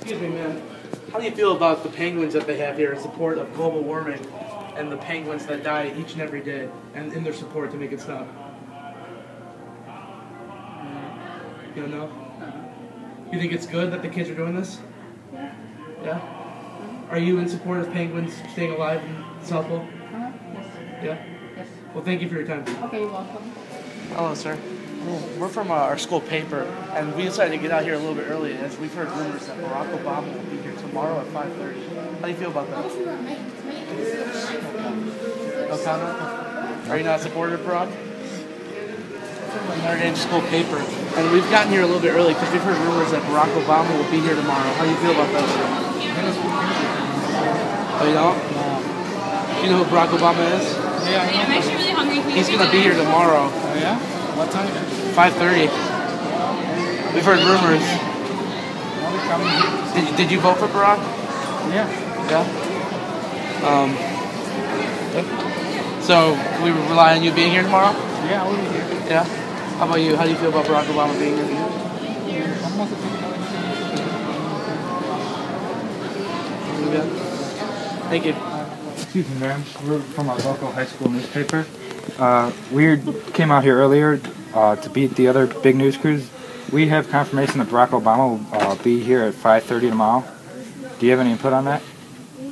Excuse me, ma'am. How do you feel about the penguins that they have here in support of global warming and the penguins that die each and every day and in their support to make it stop? Mm-hmm. You don't know? Uh-huh. You think it's good that the kids are doing this? Yeah. Yeah? Mm-hmm. Are you in support of penguins staying alive in South Pole? Uh-huh. Yes. Yeah? Yes. Well, thank you for your time. Okay, you're welcome. Hello, sir. We're from uh, our school paper, and we decided to get out here a little bit early as we've heard rumors that Barack Obama will be here tomorrow at 5.30. How do you feel about that? No comment? Are you not supportive, of Barack? Notre Dame school paper, and we've gotten here a little bit early because we've heard rumors that Barack Obama will be here tomorrow. How do you feel about that? Oh, you don't? Do you know who Barack Obama is? Yeah, I'm actually really hungry. He's gonna be here tomorrow? What time? 5:30. We've heard rumors. I'll. Did you, did you vote for Barack? Yeah. Yeah. Um. So we rely on you being here tomorrow? Yeah, I will be here. Yeah. How about you? How do you feel about Barack Obama being here? Yeah. Thank you. Excuse me, ma'am. We're from our local high school newspaper. Uh, we came out here earlier uh, to beat the other big news crews. We have confirmation that Barack Obama will uh, be here at 5:30 tomorrow. Do you have any input on that?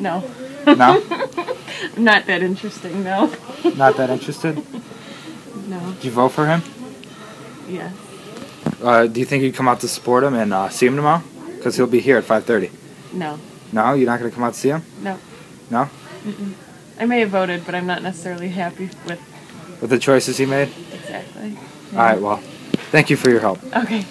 No. No, Not that interesting, no. not that interested. No. Did you vote for him? Yes. Uh, do you think you'd come out to support him and uh, see him tomorrow? Because he'll be here at 5:30. No. No, you're not going to come out to see him? No. No, Mm -mm. I may have voted, but I'm not necessarily happy with with the choices he made. exactly. All right. Well, thank you for your help. Okay.